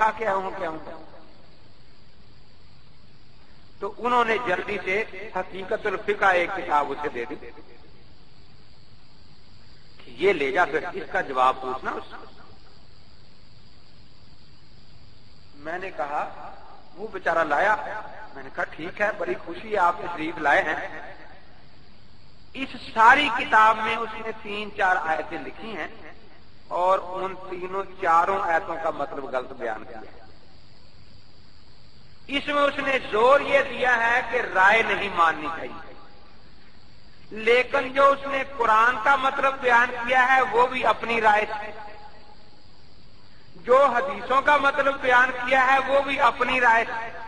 کھا کے آؤں کہ آؤں تو انہوں نے جلدی سے حقیقت الفقہ ایک کتاب اسے دے دی یہ لے جا پھر اس کا جواب پوچھنا اس میں نے کہا، وہ بیچارہ لایا۔ میں نے کہا، ٹھیک ہے، بڑی خوشی ہے، آپ تشریف لائے ہیں۔ اس ساری کتاب میں اس نے تین چار آیتیں لکھی ہیں۔ اور ان تینوں چاروں آیتوں کا مطلب غلط بیان کیا۔ ہے اس میں اس نے زور یہ دیا ہے کہ رائے نہیں ماننی چاہیے۔ لیکن جو اس نے قرآن کا مطلب بیان کیا ہے، وہ بھی اپنی رائے سے۔ جو حدیثوں کا مطلب بیان کیا ہے، وہ بھی اپنی رائے سے۔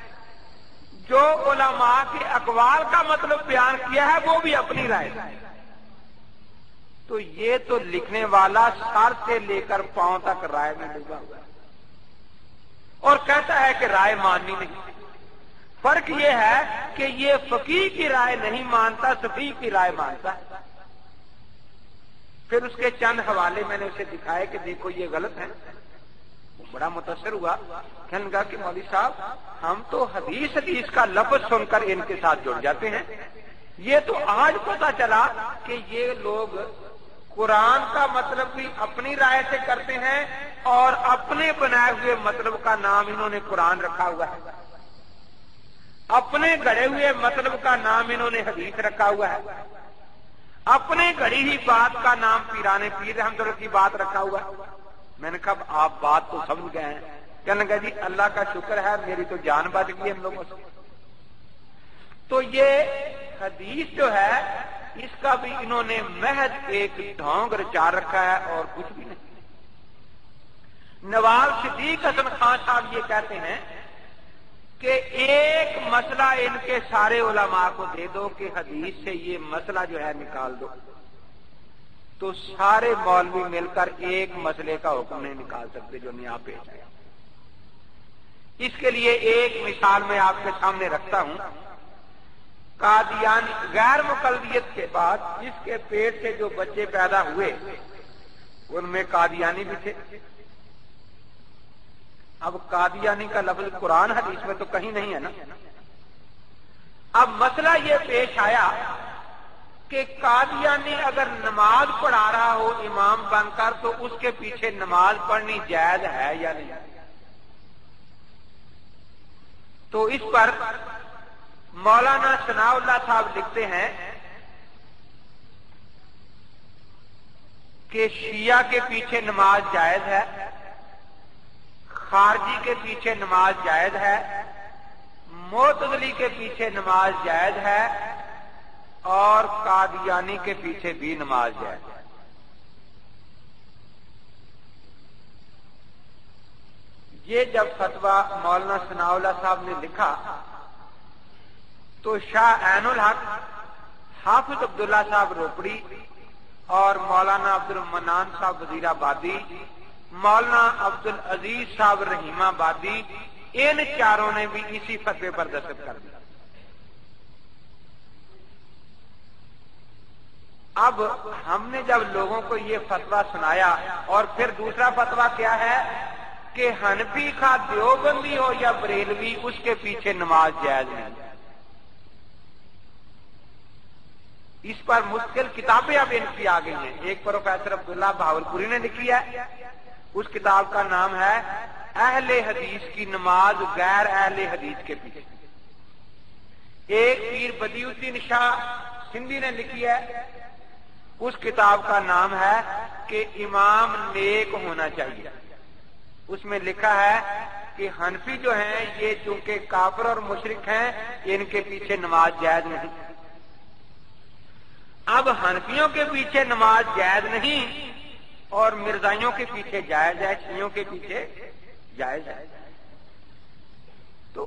جو علماء کے اقوال کا مطلب بیان کیا ہے، وہ بھی اپنی رائے سے۔ تو یہ تو لکھنے والا سر سے لے کر پاؤں تک رائے میں ڈوبا ہوا اور کہتا ہے کہ رائے ماننی نہیں۔ فرق یہ ہے کہ یہ فقیر کی رائے نہیں مانتا سفی کی رائے مانتا۔ پھر اس کے چند حوالے میں نے اسے دکھائے کہ دیکھو یہ غلط ہے۔ بڑا متاثر ہوا۔ کہنے لگا کہ مولوی صاحب، ہم تو حدیث حدیث کا لفظ سن کر ان کے ساتھ جڑ جاتے ہیں۔ یہ تو آج پتا چلا کہ یہ لوگ قرآن کا مطلب بھی اپنی رائے سے کرتے ہیں اور اپنے بنائے ہوئے مطلب کا نام انہوں نے قرآن رکھا ہوا ہے۔ اپنے گڑے ہوئے مطلب کا نام انہوں نے حدیث رکھا ہوا ہے۔ اپنے گڑی ہی بات کا نام پیرانے پیر ہم کی بات رکھا ہوا ہے۔ میں نے کہا آپ بات تو سمجھ گئے ہیں۔ کہنے لگا جی اللہ کا شکر ہے میری تو جان بچ گئی ہم لوگوں سے۔ تو یہ حدیث جو ہے اس کا بھی انہوں نے محض ایک ڈھونگ رچا رکھا ہے اور کچھ بھی نہیں۔ نواز صدیق حسن خان صاحب یہ کہتے ہیں کہ ایک مسئلہ ان کے سارے علماء کو دے دو کہ حدیث سے یہ مسئلہ جو ہے نکال دو۔ تو سارے مولوی مل کر ایک مسئلے کا حکم نہیں نکال سکتے جو نیا پیش ہے اس کے لیے ایک مثال میں آپ کے سامنے رکھتا ہوں۔ قادیانی غیر مقلدیت کے بعد جس کے پیٹ سے جو بچے پیدا ہوئے، ان میں قادیانی بھی تھے۔ اب قادیانی کا لفظ قرآن حدیث میں تو کہیں نہیں ہے نا۔ اب مسئلہ یہ پیش آیا کہ قادیانی اگر نماز پڑھا رہا ہو، امام بن کر، تو اس کے پیچھے نماز پڑھنی جائز ہے یا نہیں؟ تو اس پر مولانا ثناء اللہ صاحب لکھتے ہیں کہ شیعہ کے پیچھے نماز جائز ہے، خارجی کے پیچھے نماز جائز ہے موتلی کے پیچھے نماز جائز ہے اور قادیانی کے پیچھے بھی نماز جائز ہے۔ یہ جب فتوا مولانا ثناء اللہ صاحب نے لکھا تو شاہ عین الحق، حافظ عبداللہ صاحب روپڑی اور مولانا عبد المنان صاحب وزیر آبادی، مولانا عبد العزیز صاحب رحیم آبادی، ان چاروں نے بھی اسی فتوے پر دستخط کر دیا۔ اب ہم نے جب لوگوں کو یہ فتوا سنایا اور پھر دوسرا فتوا کیا ہے کہ ہنفی کا دیوبندی ہو یا بریلوی، اس کے پیچھے نماز جائز نہیں۔ اس پر مشکل کتابیں اب ان کی آ گئی ہیں۔ ایک پروفیسر عبداللہ بھاولپوری نے لکھی ہے۔ اس کتاب کا نام ہے اہل حدیث کی نماز غیر اہل حدیث کے پیچھے۔ ایک پیر بدی الدین شاہ سندھی نے لکھی ہے۔ اس کتاب کا نام ہے کہ امام نیک ہونا چاہیے۔ اس میں لکھا ہے کہ ہنفی جو ہیں، یہ چونکہ کافر اور مشرق ہیں، ان کے پیچھے نماز جائز نہیں۔ اب ہنفیوں کے پیچھے نماز جائز نہیں اور مرزائیوں کے پیچھے جائز ہے شیوں کے پیچھے جائز ہے۔ تو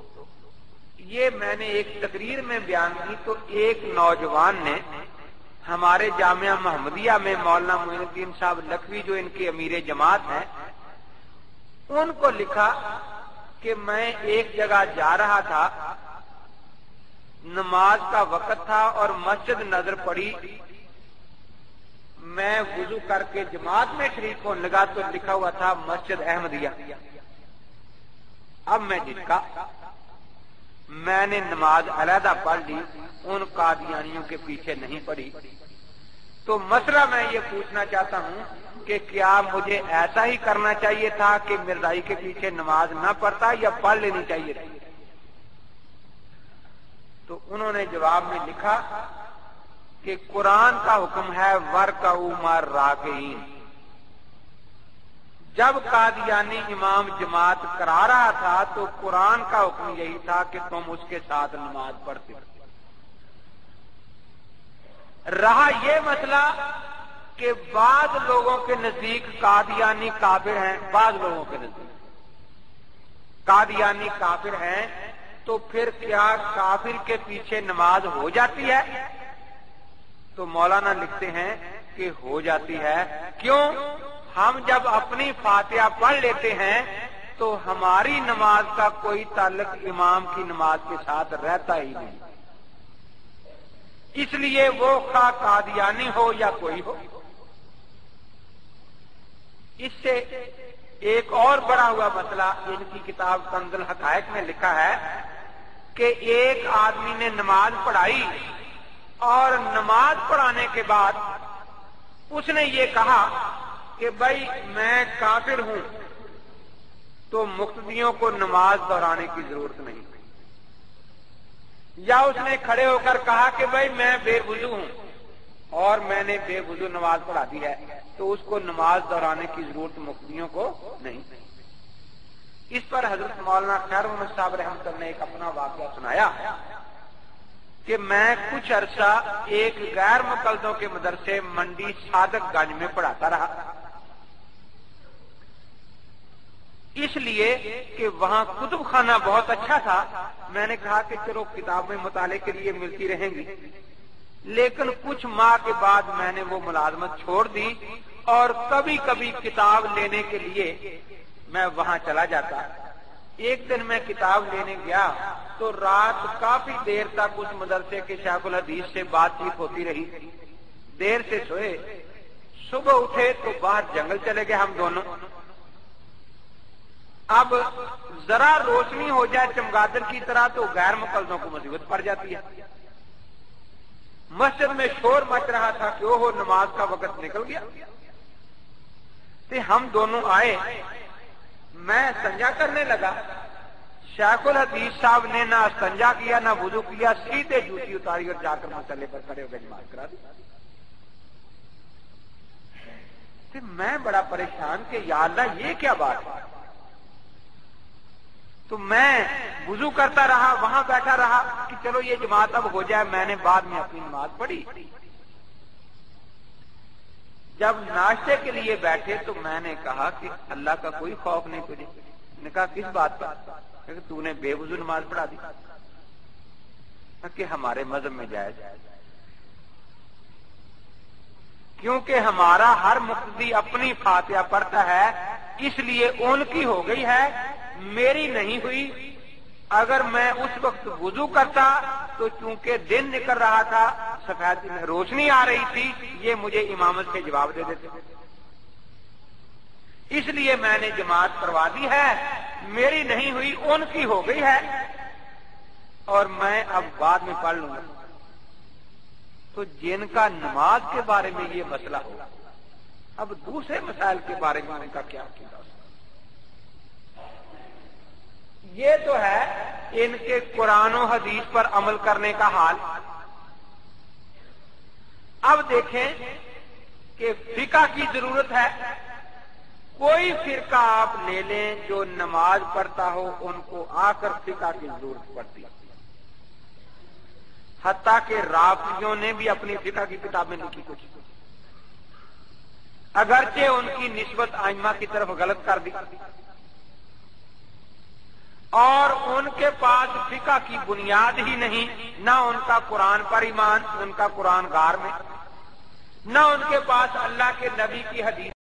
یہ میں نے ایک تقریر میں بیان کی، تو ایک نوجوان نے ہمارے جامعہ محمدیہ میں مولانا معین الدین صاحب لکھوی، جو ان کے امیر جماعت ہیں، ان کو لکھا کہ میں ایک جگہ جا رہا تھا نماز کا وقت تھا اور مسجد نظر پڑی۔ میں وضو کر کے جماعت میں شریک ہونے لگا تو لکھا ہوا تھا مسجد احمدیہ۔ اب میں جس کا میں نے نماز علیحدہ پڑھ لی، ان قادیانیوں کے پیچھے نہیں پڑی تو مسئلہ میں یہ پوچھنا چاہتا ہوں کہ کیا مجھے ایسا ہی کرنا چاہیے تھا کہ مرزائی کے پیچھے نماز نہ پڑھتا یا پڑھ لینی چاہیے تھی؟ تو انہوں نے جواب میں لکھا کہ قرآن کا حکم ہے ور کا عمر راگین جب قادیانی امام جماعت کرا رہا تھا تو قرآن کا حکم یہی تھا کہ تم اس کے ساتھ نماز پڑھتے رہا یہ مسئلہ کہ بعض لوگوں کے نزدیک قادیانی کافر ہیں، بعض لوگوں کے نزدیک۔ قادیانی کافر ہیں تو پھر کیا کافر کے پیچھے نماز ہو جاتی ہے؟ تو مولانا لکھتے ہیں کہ ہو جاتی ہے۔ کیوں؟ ہم جب اپنی فاتحہ پڑھ لیتے ہیں تو ہماری نماز کا کوئی تعلق امام کی نماز کے ساتھ رہتا ہی نہیں۔ اس لیے وہ خا قادیانی ہو یا کوئی ہو۔ اس سے ایک اور بڑا ہوا مسئلہ، ان کی کتاب کنزل حقائق میں لکھا ہے کہ ایک آدمی نے نماز پڑھائی اور نماز پڑھانے کے بعد اس نے یہ کہا کہ بھائی میں کافر ہوں تو مقتدیوں کو نماز دہرانے کی ضرورت نہیں۔ یا اس نے کھڑے ہو کر کہا کہ بھائی میں بے وضو ہوں اور میں نے بے وضو نماز پڑھا دی ہے تو اس کو نماز دہرانے کی ضرورت مقتدیوں کو نہیں۔ اس پر حضرت مولانا خیر محمد صاحب رحمت نے ایک اپنا واقعہ سنایا کہ میں کچھ عرصہ ایک غیر مقلدوں کے مدرسے منڈی صادق گنج میں پڑھاتا رہا۔ اس لیے کہ وہاں کتب خانہ بہت اچھا تھا۔ میں نے کہا کہ چلو کتابیں مطالعے کے لیے ملتی رہیں گی۔ لیکن کچھ ماہ کے بعد میں نے وہ ملازمت چھوڑ دی اور کبھی کبھی کتاب لینے کے لیے میں وہاں چلا جاتا۔ ایک دن میں کتاب لینے گیا تو رات کافی دیر تک اس مدرسے کے شاخ الحدیث سے بات چیت ہوتی رہی۔ دیر سے سوئے۔ صبح اٹھے تو باہر جنگل چلے گئے ہم دونوں۔ اب ذرا روشنی ہو جائے چمگادر کی طرح تو غیر مقدموں کو مصیبت پڑ جاتی ہے۔ مسجد میں شور مچ رہا تھا کہ وہ نماز کا وقت نکل گیا۔ ہم دونوں آئے۔ میں سنجا کرنے لگا۔ شیخ الحدیث صاحب نے نہ سنجا کیا، نہ وضو کیا، سیدھے جوتی اتاری اور جا کر مسئلے پر کھڑے ہو گئے نماز کرا دی۔ میں بڑا پریشان کہ یا اللہ یہ کیا بات ہے؟ تو میں وضو کرتا رہا، وہاں بیٹھا رہا کہ چلو یہ جماعت اب ہو جائے، میں نے بعد میں اپنی نماز پڑھی۔ جب ناشتے کے لیے بیٹھے تو میں نے کہا کہ اللہ کا کوئی خوف نہیں تجھے۔ نے کہا، کس بات کا کہ تو نے بے وضو نماز پڑھا دی۔ کہ ہمارے مذہب میں جائے جائے کیونکہ ہمارا ہر مقتدی اپنی فاتحہ پڑھتا ہے، اس لیے ان کی ہو گئی ہے، میری نہیں ہوئی اگر میں اس وقت وضو کرتا تو چونکہ دن نکل رہا تھا، سفید روشنی آ رہی تھی، یہ مجھے امامت سے جواب دے دیتے اس لیے میں نے جماعت کروا دی ہے، میری نہیں ہوئی، ان کی ہو گئی ہے۔ اور میں اب بعد میں پڑھ لوں گا۔ تو جن کا نماز کے بارے میں یہ مسئلہ ہوگا، اب دوسرے مسائل کے بارے میں ان کا کیا کیا یہ تو ہے ان کے قرآن و حدیث پر عمل کرنے کا حال۔ اب دیکھیں کہ فقہ کی ضرورت ہے۔ کوئی فرقہ آپ لے لیں جو نماز پڑھتا ہو، ان کو آ کر فقہ کی ضرورت پڑتی۔ حتیٰ کہ رافیوں نے بھی اپنی فقہ کی کتابیں لکھی۔ کچھ اگرچہ ان کی نسبت آئمہ کی طرف غلط کر دی۔ اور ان کے پاس فقہ کی بنیاد ہی نہیں، نہ ان کا قرآن پر ایمان، ان کا قرآن گار میں، نہ ان کے پاس اللہ کے نبی کی حدیث